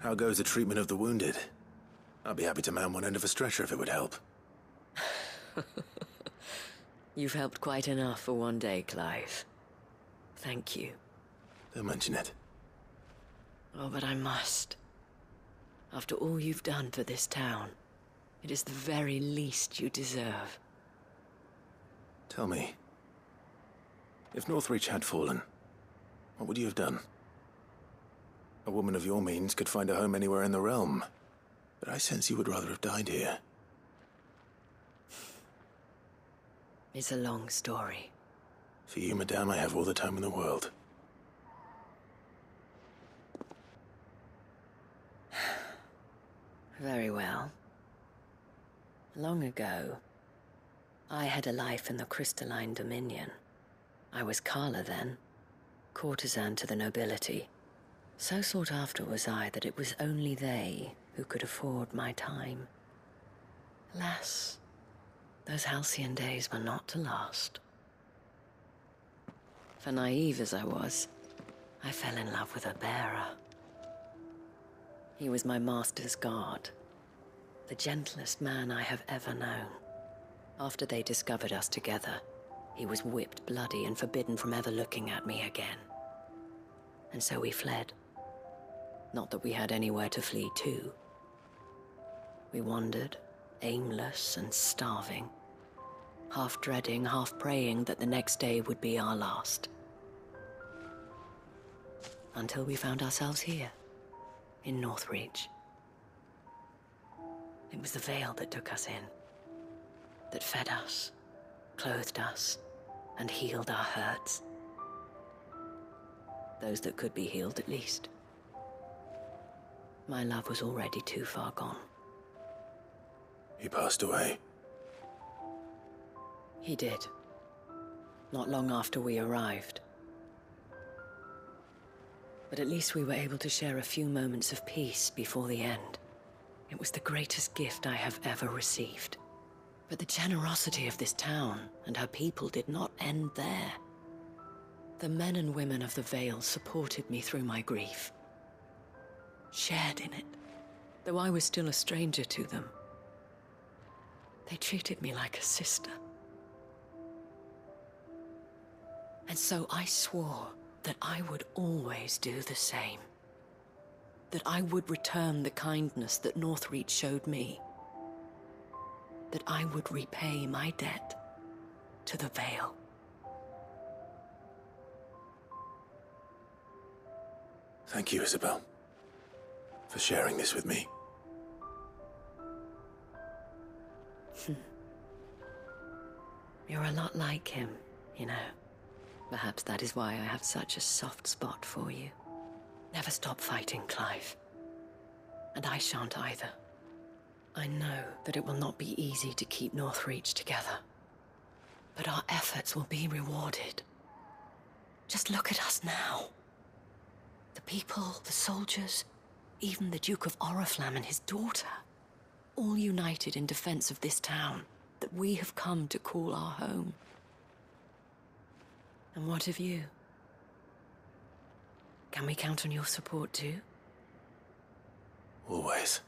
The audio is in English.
How goes the treatment of the wounded? I'd be happy to man one end of a stretcher if it would help. You've helped quite enough for one day, Clive. Thank you. Don't mention it. Oh, but I must. After all you've done for this town, it is the very least you deserve. Tell me, if Northreach had fallen, what would you have done? A woman of your means could find a home anywhere in the realm, but I sense you would rather have died here. It's a long story. For you, madame, I have all the time in the world. Very well. Long ago, I had a life in the Crystalline Dominion. I was Carla then, courtesan to the nobility. So sought after was I that it was only they who could afford my time. Alas, those halcyon days were not to last. For naive as I was, I fell in love with a bearer. He was my master's guard, the gentlest man I have ever known. After they discovered us together, he was whipped bloody and forbidden from ever looking at me again. And so we fled. Not that we had anywhere to flee to. We wandered, aimless and starving, half dreading, half praying that the next day would be our last. Until we found ourselves here, in Northreach. It was the veil that took us in, that fed us, clothed us, and healed our hurts. Those that could be healed, at least. My love was already too far gone. He passed away. He did. Not long after we arrived. But at least we were able to share a few moments of peace before the end. It was the greatest gift I have ever received. But the generosity of this town and her people did not end there. The men and women of the Vale supported me through my grief, shared in it, though I was still a stranger to them. They treated me like a sister. And so I swore that I would always do the same. That I would return the kindness that Northreach showed me. That I would repay my debt to the Vale. Thank you, Isabelle, for sharing this with me. Hmm. You're a lot like him, you know. Perhaps that is why I have such a soft spot for you. Never stop fighting, Clive. And I shan't either. I know that it will not be easy to keep Northreach together. But our efforts will be rewarded. Just look at us now. The people, the soldiers, even the Duke of Oriflamme and his daughter. All united in defense of this town that we have come to call our home. And what of you? Can we count on your support too? Always.